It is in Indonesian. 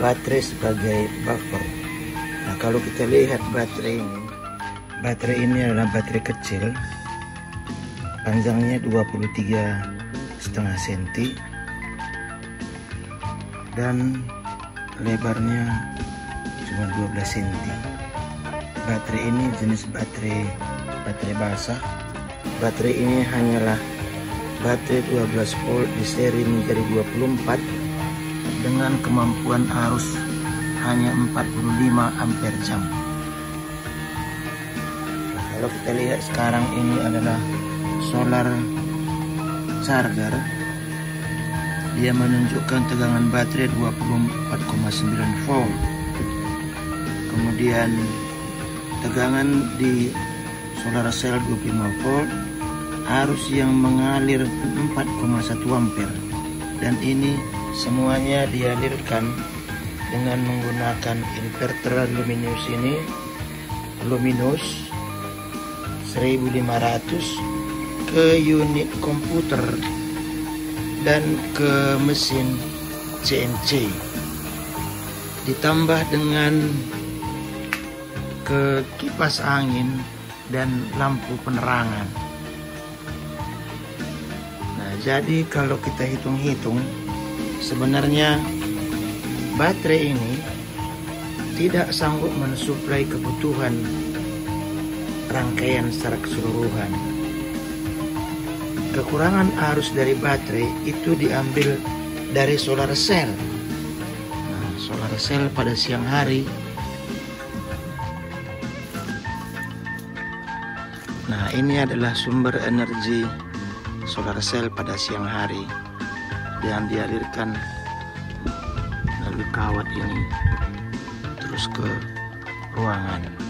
baterai sebagai buffer. Nah, kalau kita lihat baterai ini, baterai ini adalah baterai kecil, panjangnya 23 setengah senti dan lebarnya cuma 12 cm. Baterai ini jenis baterai baterai basah. Baterai ini hanyalah baterai 12 volt di seri menjadi 24 dengan kemampuan arus hanya 45 ampere jam. Nah, kalau kita lihat sekarang ini adalah solar charger. Dia menunjukkan tegangan baterai 24,9 volt. Kemudian tegangan di solar cell 25 volt arus yang mengalir 4,1 ampere. Dan ini semuanya dialirkan dengan menggunakan inverter luminous ini. Luminous 1500 ke unit komputer dan ke mesin CNC ditambah dengan ke kipas angin dan lampu penerangan. Nah jadi kalau kita hitung-hitung sebenarnya baterai ini tidak sanggup mensuplai kebutuhan rangkaian secara keseluruhan. Kekurangan arus dari baterai itu diambil dari solar cell. Nah, solar cell pada siang hari. Nah, ini adalah sumber energi solar cell pada siang hari yang dialirkan melalui kawat ini terus ke ruangan.